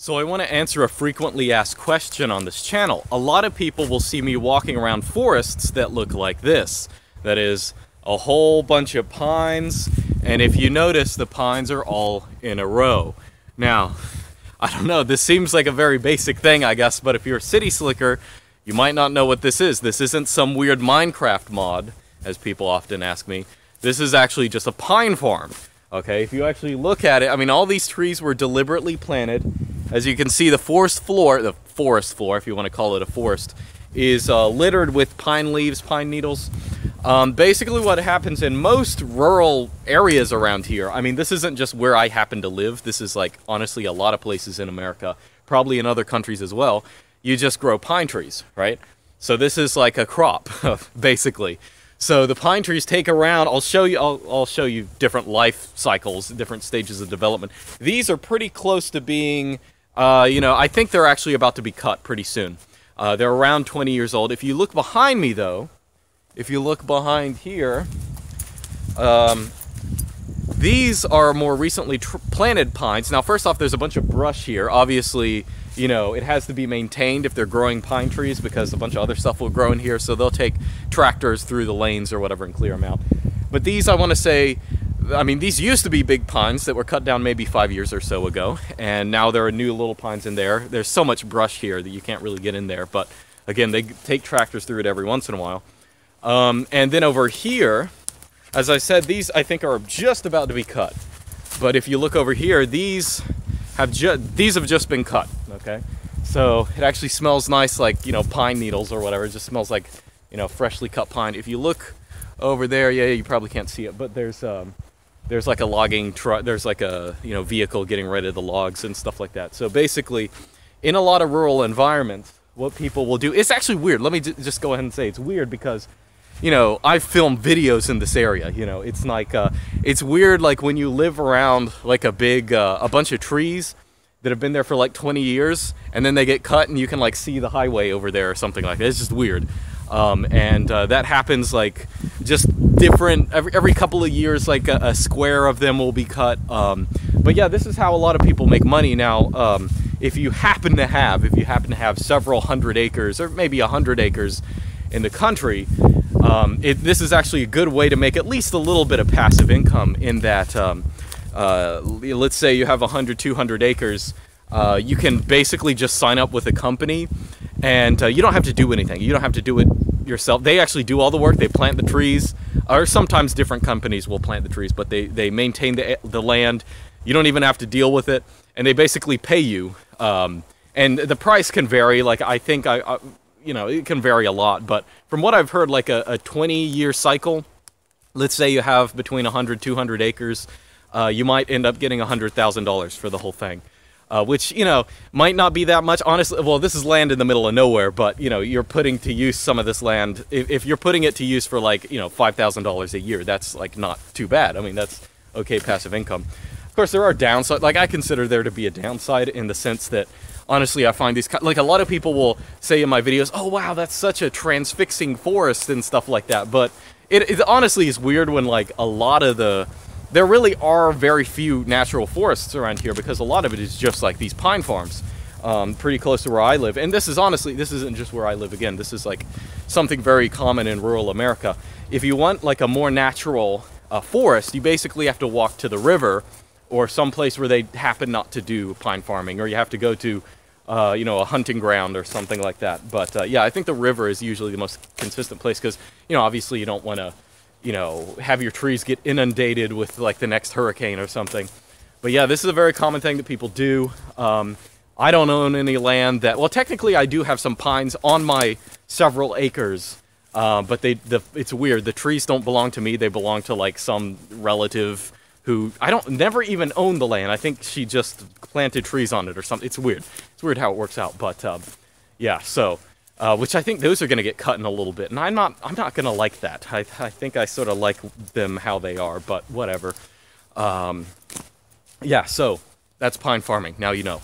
So I want to answer a frequently asked question on this channel. A lot of people will see me walking around forests that look like this. That is, a whole bunch of pines, and if you notice, the pines are all in a row. Now, I don't know, this seems like a very basic thing, I guess, but if you're a city slicker, you might not know what this is. This isn't some weird Minecraft mod, as people often ask me. This is actually just a pine farm. Okay, if you actually look at it, I mean, all these trees were deliberately planted as you can see, the forest floor, the forest floor, if you want to call it a forest, is uh, littered with pine leaves, pine needles. Um, basically, what happens in most rural areas around here, I mean, this isn't just where I happen to live, this is like, honestly, a lot of places in America, probably in other countries as well. You just grow pine trees, right? So this is like a crop, basically. So the pine trees take around, I'll show you, I'll, I'll show you different life cycles, different stages of development. These are pretty close to being uh, you know, I think they're actually about to be cut pretty soon. Uh, they're around 20 years old. If you look behind me, though, if you look behind here, um, these are more recently planted pines. Now, first off, there's a bunch of brush here. Obviously, you know, it has to be maintained if they're growing pine trees because a bunch of other stuff will grow in here. So they'll take tractors through the lanes or whatever and clear them out. But these, I want to say, I mean, these used to be big pines that were cut down maybe five years or so ago, and now there are new little pines in there. There's so much brush here that you can't really get in there, but again, they take tractors through it every once in a while. Um, and then over here, as I said, these I think are just about to be cut. But if you look over here, these have just these have just been cut. Okay, so it actually smells nice, like you know pine needles or whatever. It just smells like you know freshly cut pine. If you look over there, yeah, you probably can't see it, but there's um, there's like a logging truck, there's like a you know vehicle getting rid of the logs and stuff like that. So basically, in a lot of rural environments, what people will do, it's actually weird. Let me just go ahead and say it's weird because, you know, I've filmed videos in this area. You know, it's like uh, it's weird like when you live around like a big uh, a bunch of trees that have been there for like 20 years and then they get cut and you can like see the highway over there or something like that. It's just weird. Um, and uh, that happens like just different every, every couple of years like a, a square of them will be cut. Um, but yeah this is how a lot of people make money. Now um, if you happen to have if you happen to have several hundred acres or maybe a hundred acres in the country um, it, this is actually a good way to make at least a little bit of passive income in that um, uh, let's say you have 100 200 acres uh, you can basically just sign up with a company and uh, you don't have to do anything. You don't have to do it yourself. They actually do all the work. They plant the trees, or sometimes different companies will plant the trees, but they, they maintain the, the land. You don't even have to deal with it, and they basically pay you. Um, and the price can vary. Like I think I, I, you know, it can vary a lot. But from what I've heard, like a, a 20 year cycle, let's say you have between 100, 200 acres, uh, you might end up getting $100,000 for the whole thing uh, which you know might not be that much. Honestly, well, this is land in the middle of nowhere, but you know you're putting to use some of this land. If, if you're putting it to use for like you know five thousand dollars a year, that's like not too bad. I mean, that's okay passive income. Of course, there are downsides. Like I consider there to be a downside in the sense that honestly, I find these like a lot of people will say in my videos, "Oh wow, that's such a transfixing forest" and stuff like that. But it, it honestly is weird when like a lot of the there really are very few natural forests around here because a lot of it is just like these pine farms um, pretty close to where I live. And this is honestly, this isn't just where I live again. This is like something very common in rural America. If you want like a more natural uh, forest, you basically have to walk to the river or some place where they happen not to do pine farming, or you have to go to, uh, you know, a hunting ground or something like that. But uh, yeah, I think the river is usually the most consistent place because, you know, obviously you don't want to you know, have your trees get inundated with like the next hurricane or something. But yeah, this is a very common thing that people do. Um, I don't own any land that, well, technically I do have some pines on my several acres, uh, but they, the, it's weird. The trees don't belong to me. They belong to like some relative who, I don't, never even own the land. I think she just planted trees on it or something. It's weird. It's weird how it works out, but um, yeah, so uh, which I think those are going to get cut in a little bit, and I'm not I'm not going to like that. I, I think I sort of like them how they are, but whatever. Um, yeah, so that's pine farming. Now you know.